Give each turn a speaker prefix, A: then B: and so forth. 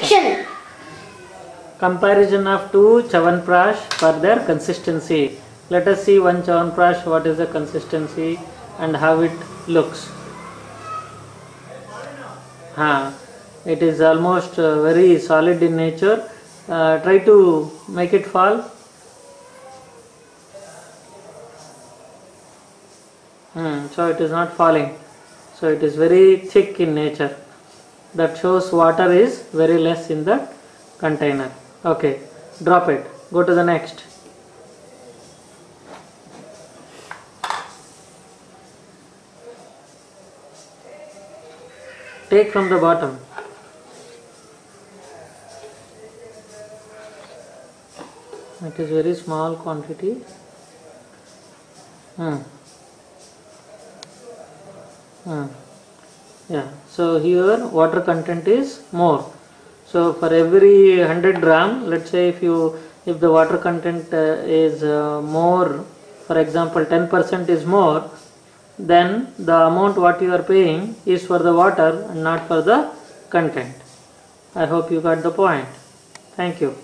A: Action.
B: Comparison of two Chavanprash for their consistency. Let us see one Chavanprash, what is the consistency and how it looks. Ha, it is almost uh, very solid in nature. Uh, try to make it fall. Hmm, so it is not falling. So it is very thick in nature. That shows water is very less in the container. Okay, drop it. Go to the next. Take from the bottom. It is very small quantity. Hmm. Hmm. Yeah. So here water content is more. So for every 100 gram, let's say if you if the water content uh, is uh, more, for example 10% is more, then the amount what you are paying is for the water and not for the content. I hope you got the point. Thank you.